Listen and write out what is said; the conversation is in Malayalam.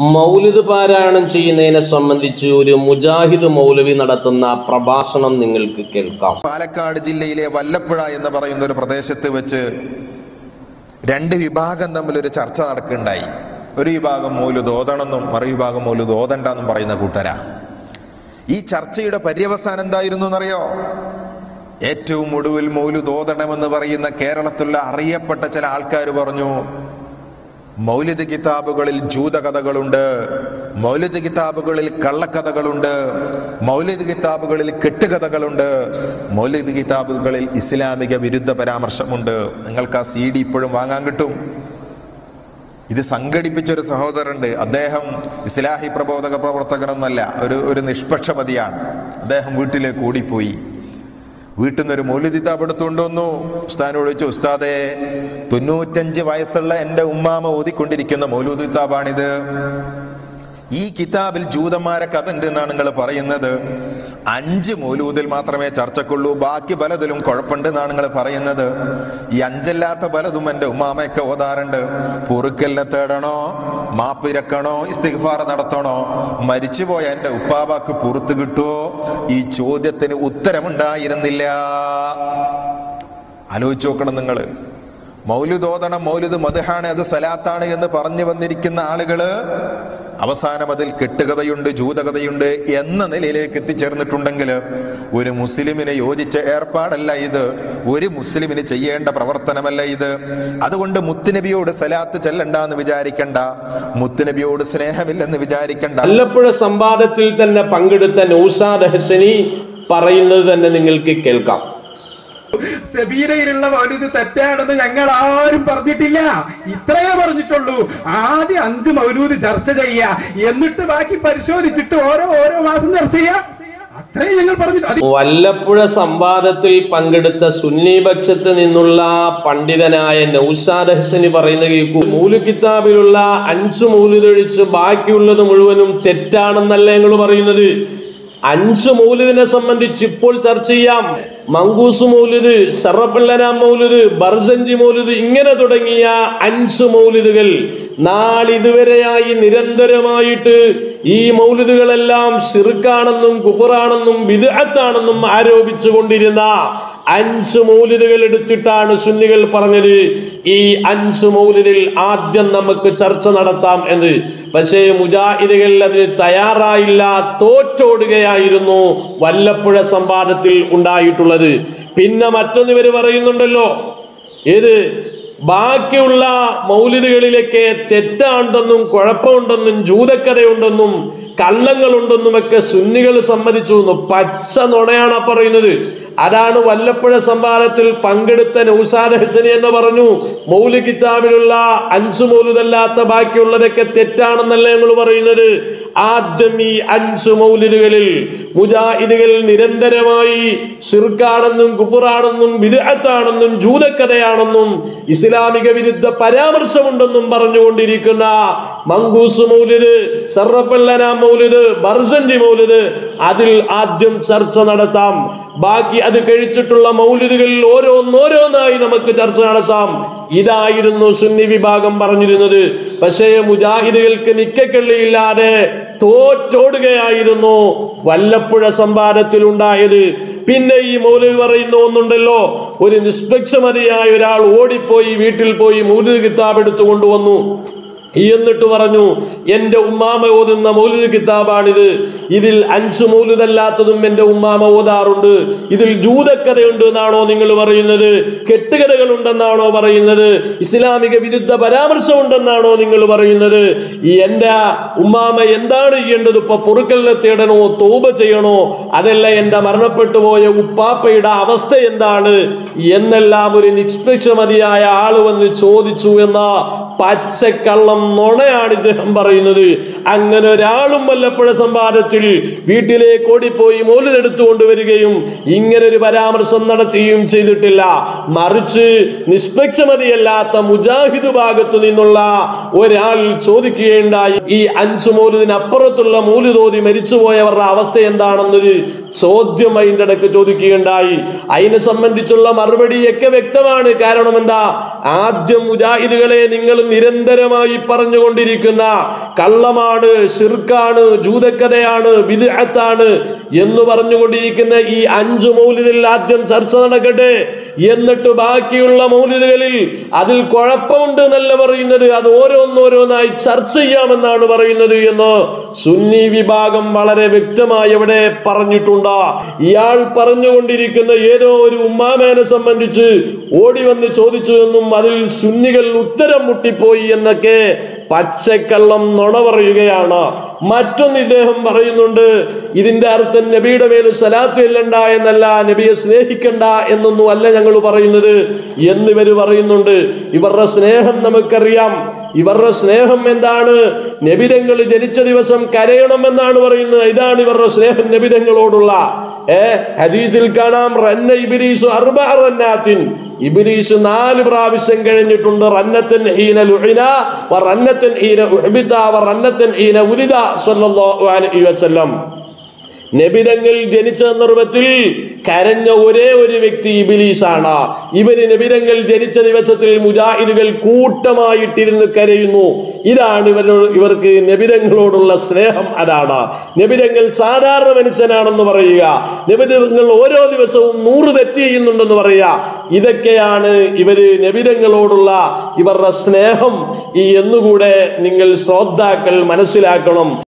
മൗലിദ് പാരായണം ചെയ്യുന്നതിനെ സംബന്ധിച്ച് ഒരു മുജാഹിദ് മൗലവി നടത്തുന്ന പ്രഭാഷണം നിങ്ങൾക്ക് കേൾക്കാം. പാലക്കാട് ജില്ലയിലെ വല്ലപ്പുഴ എന്ന് പറയുന്ന ഒരു പ്രദേശത്ത് വെച്ച് രണ്ട് വിഭാഗം തമ്മിൽ ഒരു ചർച്ച നടക്കുകയുണ്ടായി. ഒരു വിഭാഗം മൗലുദ് ഓതണമെന്നും മറു വിഭാഗം മൗലുദ് ഓതണ്ടെന്നും പറയുന്ന കൂട്ടരാ. ഈ ചർച്ചയുടെ പര്യവസാനം എന്തായിരുന്നു എന്നറിയോ? ഏറ്റവും ഒടുവിൽ മൗലുദ് ഓതണമെന്ന് പറയുന്ന കേരളത്തിലുള്ള അറിയപ്പെട്ട ചില ആൾക്കാർ പറഞ്ഞു മൗലിദ് കിതാബുകളിൽ ജൂതകഥകളുണ്ട് മൗലിദ് കിതാബുകളിൽ കള്ളക്കഥകളുണ്ട് മൗലിദ് കിതാബുകളിൽ കെട്ടുകഥകളുണ്ട് മൗലിദ് കിതാബുകളിൽ ഇസ്ലാമിക വിരുദ്ധ പരാമർശമുണ്ട്. നിങ്ങൾക്ക് ആ സി ഡി ഇപ്പോഴും വാങ്ങാൻ കിട്ടും. ഇത് സംഘടിപ്പിച്ചൊരു സഹോദരനുണ്ട്. അദ്ദേഹം ഇസ്ലാഹി പ്രബോധക പ്രവർത്തകനൊന്നല്ല ഒരു ഒരു നിഷ്പക്ഷമതിയാണ്. അദ്ദേഹം വീട്ടിലേക്ക് ഓടിപ്പോയി. വീട്ടിൽ നിന്നൊരു ഒരു മൗലിദ് കിതാബ് എടുത്തുകൊണ്ട് വന്നു ഉസ്താനോട് ചോദിച്ചു ഉസ്താദെ തൊണ്ണൂറ്റഞ്ച് വയസ്സുള്ള എന്റെ ഉമ്മാമ ഓതിക്കൊണ്ടിരിക്കുന്ന മൗലൂദിത്താബാണിത് ഈ കിതാബിൽ ജൂതന്മാരെ കഥ ഉണ്ട് എന്നാണ് നിങ്ങൾ പറയുന്നത്. അഞ്ച് മൂലൂതിൽ മാത്രമേ ചർച്ചക്കുള്ളൂ. ബാക്കി പലതിലും കുഴപ്പമുണ്ട് എന്നാണ് നിങ്ങൾ പറയുന്നത്. ഈ അഞ്ചല്ലാത്ത പലതും എന്റെ ഉമ്മാമയൊക്കെ ഓതാറുണ്ട്. പൊറുക്കലിനെ തേടണോ? മാപ്പിരക്കണോ ഇസ്തിഗ്ഫാർ നടത്തണോ? മരിച്ചുപോയ എന്റെ ഉപ്പാബാക്ക് പുറത്ത് കിട്ടുമോ ഈ ചോദ്യത്തിന് ഉത്തരമുണ്ടായിരുന്നില്ല. ആലോചിച്ച് നോക്കണം നിങ്ങൾ. മൗലുദ് ഓതണം മൗലുദ് മധുഹാണ് അത് സലാത്താണ് എന്ന് പറഞ്ഞു വന്നിരിക്കുന്ന ആളുകൾ അവസാനം അതിൽ കെട്ടുകഥയുണ്ട് ജൂതകഥയുണ്ട് എന്ന നിലയിലേക്ക് എത്തിച്ചേർന്നിട്ടുണ്ടെങ്കിൽ ഒരു മുസ്ലിമിന് യോജിച്ച ഏർപ്പാടല്ല ഇത്. ഒരു മുസ്ലിമിന് ചെയ്യേണ്ട പ്രവർത്തനമല്ല ഇത്. അതുകൊണ്ട് മുത്തുനബിയോട് സലാത്ത് ചെല്ലണ്ട എന്ന് വിചാരിക്കണ്ട. മുത്തുനബിയോട് സ്നേഹമില്ലെന്ന് വിചാരിക്കണ്ട. വല്ലപ്പുഴ സംവാദത്തിൽ തന്നെ പങ്കെടുത്ത നൗസാദ് ഹസനി പറയുന്നത് തന്നെ നിങ്ങൾക്ക് കേൾക്കാം. സെബീനയിലുള്ള മൗലിദ് തെറ്റാണെന്ന് ഞങ്ങൾ ആരും പറഞ്ഞിട്ടില്ല. ഇത്രയേ പറഞ്ഞിട്ടുള്ളൂ. ആദ്യം അഞ്ച് മൗലൂദ് ചർച്ച ചെയ്യുക. എന്നിട്ട് ബാക്കി പരിശോധിച്ചിട്ട് ഓരോ ഓരോ മാസം ചർച്ച ചെയ്യുക. വല്ലപ്പുഴ സംവാദത്തിൽ പങ്കെടുത്ത സുന്നി പക്ഷത്ത് നിന്നുള്ള പണ്ഡിതനായ നൌസാദ് ഹസനി പറയുന്ന കേൾക്കൂ. മൂലു കിതാബിലുള്ള അഞ്ച് മൂലുതൊഴിച്ച് ബാക്കിയുള്ളത് മുഴുവനും തെറ്റാണെന്നല്ല ഞങ്ങൾ പറയുന്നത്. അഞ്ച് മൗലിദിനെ സംബന്ധിച്ച് ഇപ്പോൾ ചർച്ച ചെയ്യാം. മങ്കൂസ് മൗലിദ് സെറപ്പിള്ളനാം മൗലിദ് ബർസഞ്ചി മൗലിദ് ഇങ്ങനെ തുടങ്ങിയ അഞ്ച് മൗലിദുകൾ നാളിതുവരെയായി നിരന്തരമായിട്ട് ഈ മൗലിദുകളെല്ലാം ശിർക്കാണെന്നും കുഫറാണെന്നും വിദഗ്ധാണെന്നും ആരോപിച്ചുകൊണ്ടിരുന്ന അഞ്ച് മൗലിദുകൾ എടുത്തിട്ടാണ് സുന്നികൾ പറഞ്ഞത്. ഈ അഞ്ച് മൗലിദിൽ ആദ്യം നമുക്ക് ചർച്ച നടത്താം എന്ന്. പക്ഷേ മുജാഹിദുകൾ അതിന് തയ്യാറായില്ല തോറ്റോടുകയായിരുന്നു വല്ലപ്പുഴ സംവാദത്തിൽ ഉണ്ടായിട്ടുള്ളത്. പിന്നെ മറ്റൊന്ന് ഇവർ പറയുന്നുണ്ടല്ലോ. ഏത്? ബാക്കിയുള്ള മൗലിദുകളിലൊക്കെ തെറ്റാണ്ടെന്നും കുഴപ്പമുണ്ടെന്നും ജൂതക്കഥയുണ്ടെന്നും കള്ളങ്ങളുണ്ടെന്നുമൊക്കെ സുന്നികൾ സമ്മതിച്ചു എന്ന് പച്ച നുണയാണ് പറയുന്നത്. അതാണ് വല്ലപ്പുഴ സംഭാരത്തിൽ പങ്കെടുത്ത നൗസാദ് ഹസനി എന്ന് പറഞ്ഞു മൗലി കിതാബിലുള്ള അഞ്ച് മൗലുതല്ലാത്ത ബാക്കിയുള്ളതൊക്കെ തെറ്റാണെന്നല്ല ഞങ്ങൾ പറയുന്നത്. ആദ്യം ഈ അഞ്ച് മൗലിദുകളിൽ മുജാഹിദുകൾ നിരന്തരമായി സിർക്കാണെന്നും കുഫുറാണെന്നും വിദഗ്ധാണെന്നും ജൂതക്കഥയാണെന്നും ഇസ്ലാമിക വിരുദ്ധ പരാമർശമുണ്ടെന്നും പറഞ്ഞുകൊണ്ടിരിക്കുന്ന മങ്കൂസ് മൗലിദ് സർറപ്പല്ലന മൗലിദ് ബർസഞ്ചി മൗലിദ് അതിൽ ആദ്യം ചർച്ച നടത്താം. ബാക്കി അത് കഴിച്ചിട്ടുള്ള മൗലിദുകളിൽ ഓരോന്നോരോന്നായി നമുക്ക് ചർച്ച നടത്താം. ഇതായിരുന്നു സുന്നി വിഭാഗം പറഞ്ഞിരുന്നത്. പക്ഷേ മുജാഹിദുകൾക്ക് നിക്കക്കള്ളിയില്ലാതെ തോറ്റോടുകയായിരുന്നു വല്ലപ്പുഴ സംഭാരത്തിൽ ഉണ്ടായത് പിന്നെ ഈ മൗലവി പറയുന്ന ഒന്നുണ്ടല്ലോ ഒരു നിഷ്പക്ഷമതിയായ ഒരാൾ ഓടിപ്പോയി വീട്ടിൽ പോയി മൗലി കിതാബ് എടുത്തു കൊണ്ടുവന്നു എന്നിട്ട് പറഞ്ഞു എന്റെ ഉമ്മാമ ഓതുന്ന മൗലിദ് കിതാബാണിത്. ഇതിൽ അഞ്ച് മൗലിദല്ലാത്തതും എന്റെ ഉമ്മാമ ഓതാറുണ്ട്. ഇതിൽ ജൂതക്കഥയുണ്ട് എന്നാണോ നിങ്ങൾ പറയുന്നത്? കെട്ടുകഥകൾ ഉണ്ടെന്നാണോ പറയുന്നത്? ഇസ്ലാമിക വിരുദ്ധ പരാമർശം ഉണ്ടെന്നാണോ നിങ്ങൾ പറയുന്നത്? ഈ എന്റെ ഉമ്മാമ എന്താണ് ചെയ്യേണ്ടത്? ഇപ്പൊ പൊറുക്കലിനെ തേടണോ? തോപ ചെയ്യണോ? അതല്ല എന്റെ മരണപ്പെട്ടു പോയ ഉപ്പാപ്പയുടെ അവസ്ഥ എന്താണ്? എന്നെല്ലാം ഒരു നിഷ്പക്ഷമതിയായ ആൾ വന്ന് ചോദിച്ചു എന്ന പച്ചക്കള്ളം നുണയാണ് ഇദ്ദേഹം പറയുന്നത്. അങ്ങനെ ഒരാളും വല്ലപ്പുഴ സംവാദത്തിൽ വീട്ടിലേക്ക് ഓടിപ്പോയി മോലിതെടുത്തു കൊണ്ടുവരികയും ഇങ്ങനെ ഒരു പരാമർശം നടത്തുകയും ചെയ്തിട്ടില്ല. മറിച്ച് നിഷ്പക്ഷമതിയല്ലാത്ത മുജാഹിദ് ഭാഗത്തു നിന്നുള്ള ഒരാൾ ചോദിക്കുകയുണ്ടായി ഈ അഞ്ചു മൂലതിനപ്പുറത്തുള്ള മൂലുതോതി മരിച്ചുപോയവരുടെ അവസ്ഥ എന്താണെന്നൊരു ചോദ്യം അതിന്റെ ഇടയ്ക്ക് ചോദിക്കുകയുണ്ടായി. അതിനെ സംബന്ധിച്ചുള്ള മറുപടിയൊക്കെ വ്യക്തമാണ്. കാരണം എന്താ? ആദ്യം മുജാഹിദുകളെ നിങ്ങൾ നിരന്തരമായി പറഞ്ഞുകൊണ്ടിരിക്കുന്ന കള്ളമാണ് ഷിർക്കാണ് ജൂതക്കഥയാണ് ബിദ്അത്താണ് എന്ന് പറഞ്ഞുകൊണ്ടിരിക്കുന്ന ഈ അഞ്ച് മൗലിതിൽ ആദ്യം ചർച്ച നടക്കട്ടെ. എന്നിട്ട് ബാക്കിയുള്ള മൗലിതുകളിൽ അതിൽ കുഴപ്പമുണ്ട് എന്നല്ല പറയുന്നത്. അത് ഓരോന്നോരോന്നായി ചർച്ച ചെയ്യാമെന്നാണ് പറയുന്നത് എന്ന് സുന്നി വിഭാഗം വളരെ വ്യക്തമായി അവിടെ പറഞ്ഞിട്ടുണ്ട്. ഇയാൾ പറഞ്ഞുകൊണ്ടിരിക്കുന്ന ഏതോ ഒരു ഉമ്മാമേനെ സംബന്ധിച്ച് ഓടി വന്ന് ചോദിച്ചു എന്നും അതിൽ സുന്നികൾ ഉത്തരം മുട്ടിപ്പോയി എന്നൊക്കെ പച്ചക്കള്ളം നുണ പറയുകയാണ്. മറ്റൊന്ന് ഇദ്ദേഹം പറയുന്നുണ്ട് ഇതിന്റെ അർത്ഥം നബിയുടെ മേൽ സലാത്ത് ഇല്ലണ്ട എന്നല്ല നബിയെ സ്നേഹിക്കണ്ട എന്നൊന്നും അല്ല ഞങ്ങൾ പറയുന്നത്. എന്നിവര് പറയുന്നുണ്ട് ഇവരുടെ സ്നേഹം നമുക്കറിയാം. ഇവരുടെ സ്നേഹം എന്താണ്? നബിതങ്ങൾ ജനിച്ച ദിവസം കരയണം എന്നാണ് പറയുന്നത്. ഇതാണ് ഇവരുടെ സ്നേഹം നബിതങ്ങളോടുള്ള. ഹദീസിൽ കാണാം റന്ന ഇബിലീസ് അർബ റന്നാത്തിൻ. ഇബിലീസ് നാല് പ്രാവശ്യം കഴിഞ്ഞിട്ടുണ്ട് റന്നത്തൻ ഹീന ലുഹിന റന്നത്തൻ ഹീന ഉഹ്ബിത റന്നത്തൻ ഹീന ഉലിദ സ്വല്ലല്ലാഹു അലൈഹി വസല്ലം. നബിതങ്ങൾ ജനിച്ച സന്ദർഭത്തിൽ കരഞ്ഞ ഒരേ ഒരു വ്യക്തി ഇബിലീസാണ്. ഇവർ നബിതങ്ങൾ ജനിച്ച ദിവസത്തിൽ മുജാഹിദുകൾ കൂട്ടമായിട്ടിരുന്ന് കരയുന്നു. ഇതാണ് ഇവരോട് ഇവർക്ക് നബിതങ്ങളോടുള്ള സ്നേഹം അതാണ്. നബിതങ്ങൾ സാധാരണ മനുഷ്യനാണെന്ന് പറയുക. നബിതങ്ങൾ ഓരോ ദിവസവും നൂറ് തെറ്റ് ചെയ്യുന്നുണ്ടെന്ന് പറയുക. ഇതൊക്കെയാണ് ഇവർ നബിതങ്ങളോടുള്ള ഇവരുടെ സ്നേഹം. ഈ എന്നുകൂടെ നിങ്ങൾ ശ്രോതാക്കൾ മനസ്സിലാക്കണം.